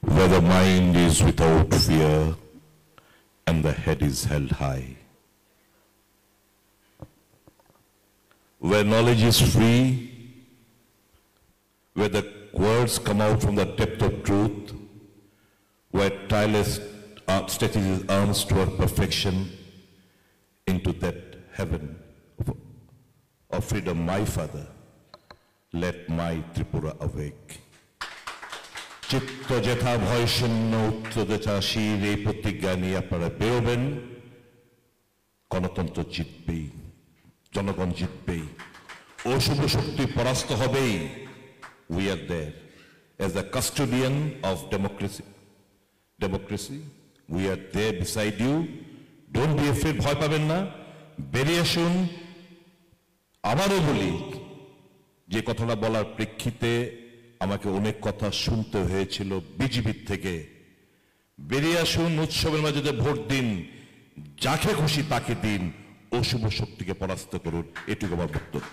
where the mind is without fear and the head is held high. Where knowledge is free, where the words come out from the depth of truth, where tireless stretches his arms toward perfection into that heaven of, of freedom, my Father, let my Tripura awake. চিত্ত যেথা ভয় শূন্য উত্তর চাষির এই প্রতিজ্ঞা নিয়ে আপনারা বেরোবেন। গণতন্ত্র জিতবেই, জনগণ জিতবেই অশুভ শক্তি পরাস্ত হবেই। We are there as the custodian of democracy democracy we are there beside you don't be afraid ভয় পাবেন না। বেরিয়ে আসুন। আবারও বলি, যে কথাটা বলার প্রেক্ষিতে আমাকে অনেক কথা শুনতে হয়েছিল বিজিবির থেকে। বেরিয়ে আসুন উৎসবের মাঝে ভোট দিন, যাকে খুশি তাকে দিন অশুভ শক্তিকে পরাস্ত করুন, এটুকু আমার বক্তব্য।